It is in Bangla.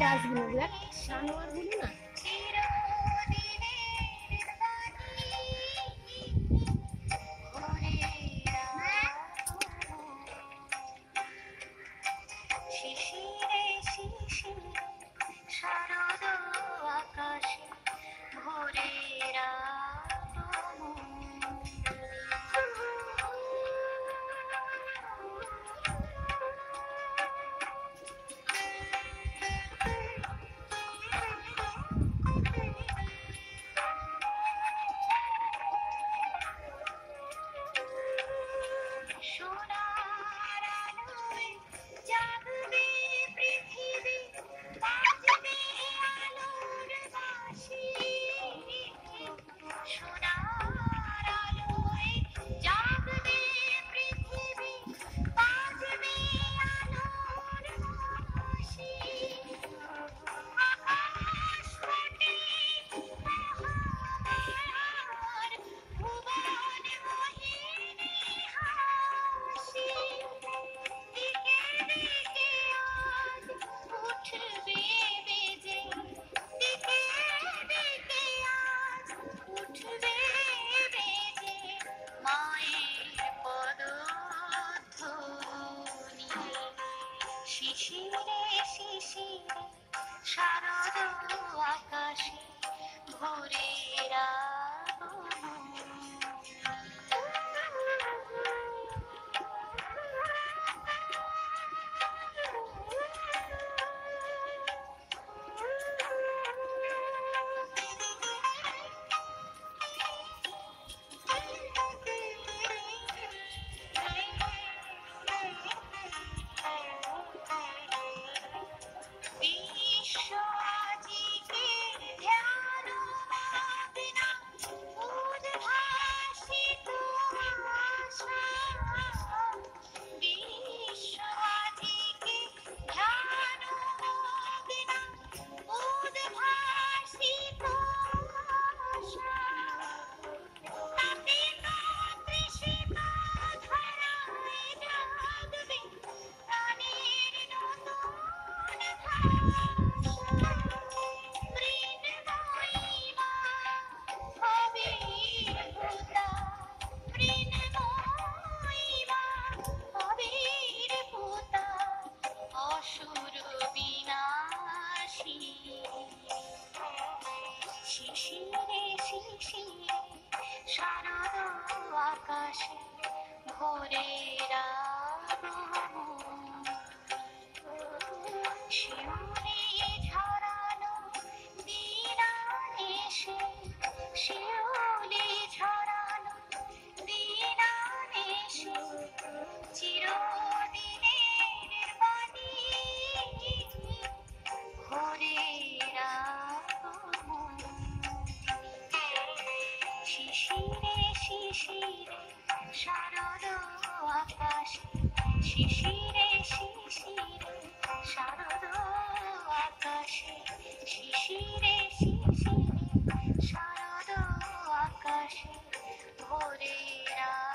कैश बनोगे यार शानवर बोलो ना শিশিরে শিশিরে শারদ আকাশে ভোরেরা Moriya.